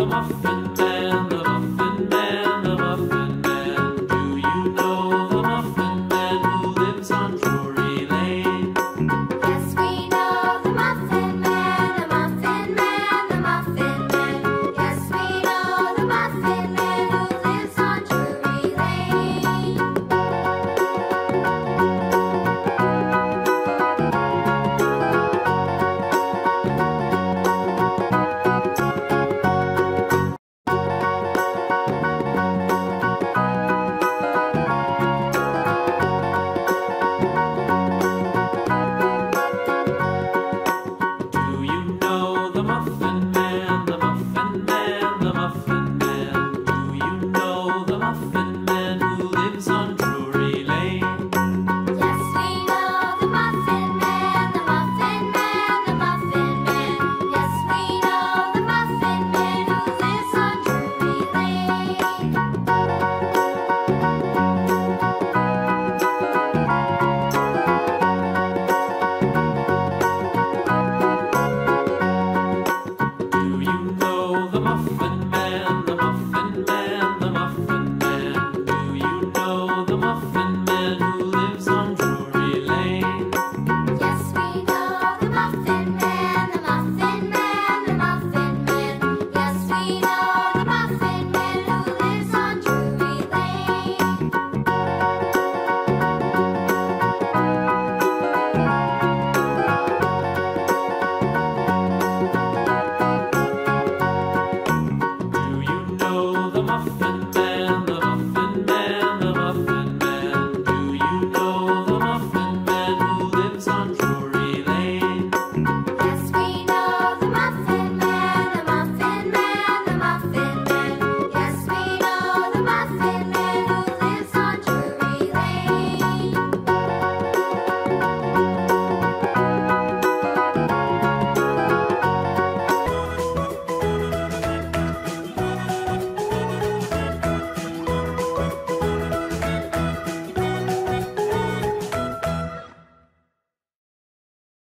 them off and down.